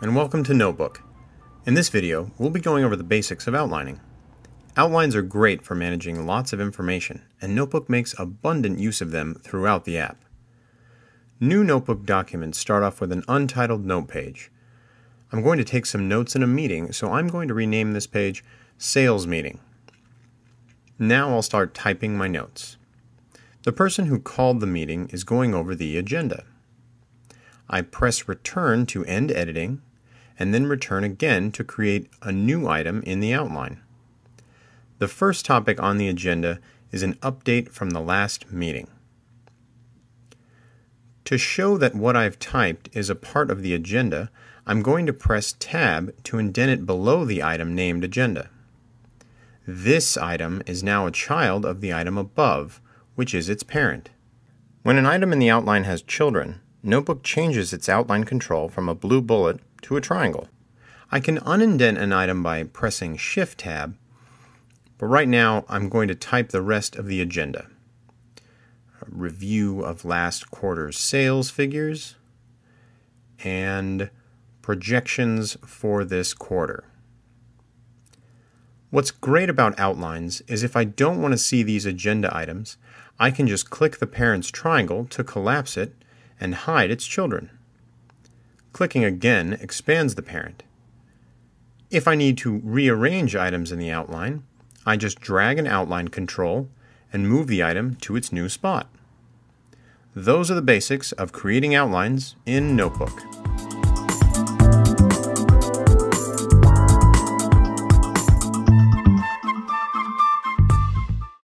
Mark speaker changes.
Speaker 1: and welcome to Notebook. In this video, we'll be going over the basics of outlining. Outlines are great for managing lots of information, and Notebook makes abundant use of them throughout the app. New Notebook documents start off with an untitled note page. I'm going to take some notes in a meeting, so I'm going to rename this page Sales Meeting. Now I'll start typing my notes. The person who called the meeting is going over the agenda. I press return to end editing and then return again to create a new item in the outline. The first topic on the agenda is an update from the last meeting. To show that what I've typed is a part of the agenda, I'm going to press Tab to indent it below the item named Agenda. This item is now a child of the item above, which is its parent. When an item in the outline has children, Notebook changes its outline control from a blue bullet to a triangle. I can unindent an item by pressing Shift Tab, but right now I'm going to type the rest of the agenda. A review of last quarter's sales figures and projections for this quarter. What's great about outlines is if I don't want to see these agenda items, I can just click the parent's triangle to collapse it and hide its children. Clicking again expands the parent. If I need to rearrange items in the outline, I just drag an outline control and move the item to its new spot. Those are the basics of creating outlines in Notebook.